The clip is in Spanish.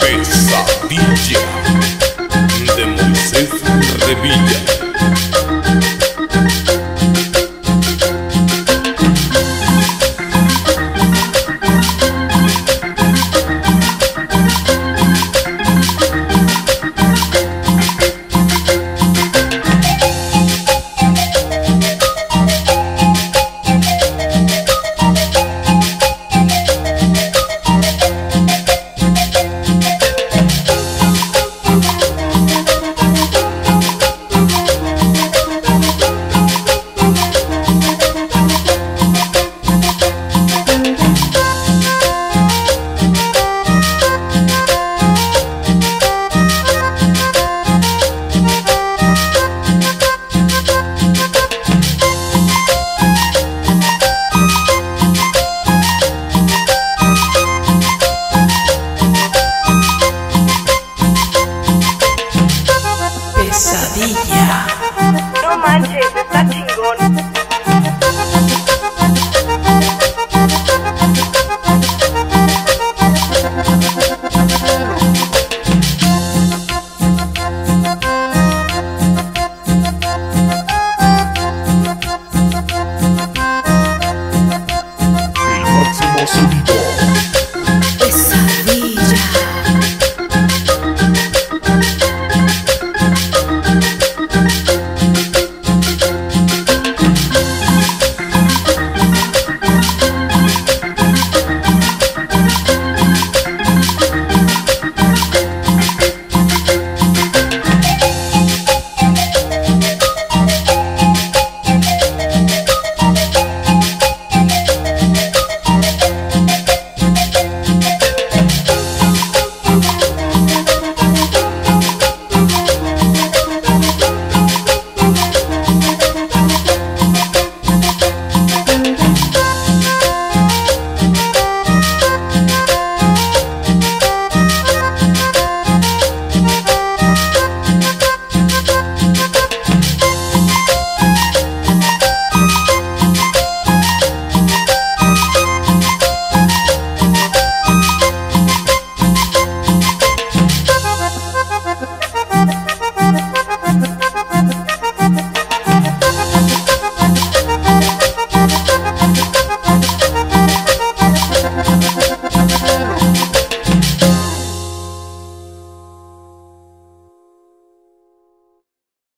Pesadilla de Moisés Revilla. romantic, está chingón.